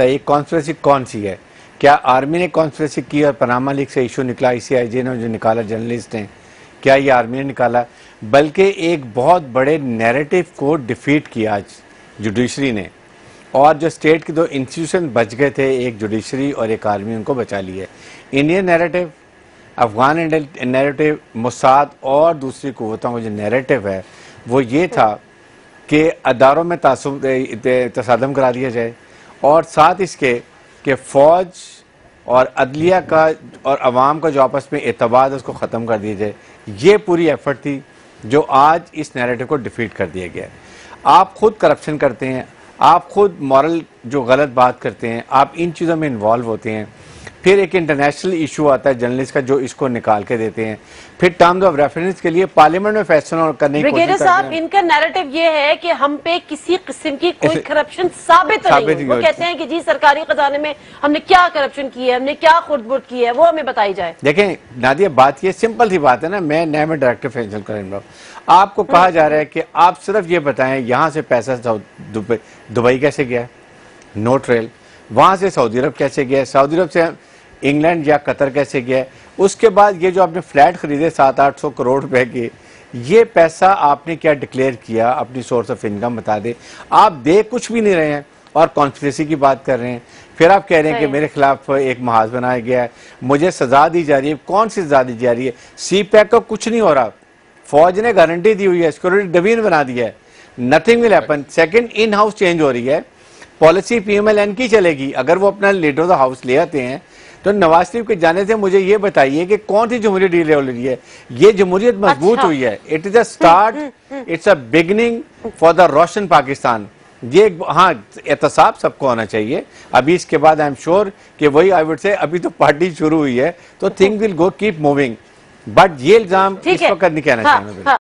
ये कॉन्स्परेसी कौन सी है? क्या आर्मी ने कॉन्स्परेसी की और पनामा लीग से इशू निकला आईसीआईजे ने जो निकाला जर्नलिस्ट ने? क्या ये आर्मी ने निकाला? बल्कि एक बहुत बड़े नैरेटिव को डिफीट किया आज जुडिशरी ने। और जो स्टेट के दो इंस्टीट्यूशन बच गए थे, एक जुडिशरी और एक आर्मी उनको बचा लिया Indian narrative Afghan narrative Mossad और दूसरी कुतों का जो नैरेटिव है, वो ये था कि अदारों में तसादम करा दिया जाए। और साथ इसके कि फ़ौज और अदलिया का और आवाम का जो आपस में एतबाद उसको ख़त्म कर दिया जाए। ये पूरी एफर्ट थी जो आज इस नैरेटिव को डिफीट कर दिया गया है। आप खुद करप्शन करते हैं, आप खुद मॉरल जो गलत बात करते हैं, आप इन चीज़ों में इन्वॉल्व होते हैं। फिर एक इंटरनेशनल इशू आता है जर्नलिस्ट का जो इसको निकाल के देते हैं। फिर टर्म्स ऑफ़ रेफरेंस के लिए पार्लियामेंट में फैसला करने की साहब इनका नैरेटिव ये है कि हम पे किसी किस्म की कोई करप्शन साबित, साबित नहीं वो कहते हैं कि जी सरकारी खजाने में हमने क्या करप्शन की है हमने क्या खुदबुद की है वो हमें बताई जाए। देखें नादिया बात ये सिंपल सी बात है ना मैं नया में डायरेक्टर फाइनेंशियल क्राइम आपको कहा जा रहा है कि आप सिर्फ़ ये बताएँ यहाँ से पैसा दुबई कैसे गया? नो ट्रेल वहाँ से सऊदी अरब कैसे गया? सऊदी अरब से इंग्लैंड या कतर कैसे गया उसके बाद ये जो आपने फ्लैट खरीदे सात आठ सौ करोड़ रुपए के ये पैसा आपने क्या डिक्लेयर किया? अपनी सोर्स ऑफ़ इनकम बता दे। आप दे कुछ भी नहीं रहे हैं और कॉन्स्परेसी की बात कर रहे हैं। फिर आप कह रहे हैं कि मेरे खिलाफ एक महाज बनाया गया है। मुझे सजा दी जा रही है। कौन सी सजा दी जा रही है? सी पैक का कुछ नहीं हो रहा। फौज ने गारंटी दी हुई है। सिक्योरिटी डबीन बना दिया है। Nothing will happen second in house change हो रही है। पॉलिसी पीएमएलएन की चलेगी। अगर वो अपना लीडर ऑफ़ द हाउस ले आते हैं तो नवाज़ शरीफ के जाने से मुझे ये बताइए कि कौन सी जमहूरियत डील हो रही है? ये जमहूरियत मज़बूत अच्छा। हुई है। It is a start it's a beginning for the रोशन पाकिस्तान ये हाँ एहतसाब सबको होना चाहिए। अभी इसके बाद आई एम श्योर कि वही आई वुड से अभी तो पार्टी शुरू हुई है तो thing will go keep moving but ये इल्ज़ाम इस वक्त नहीं कहना हाँ, चाहूँगा।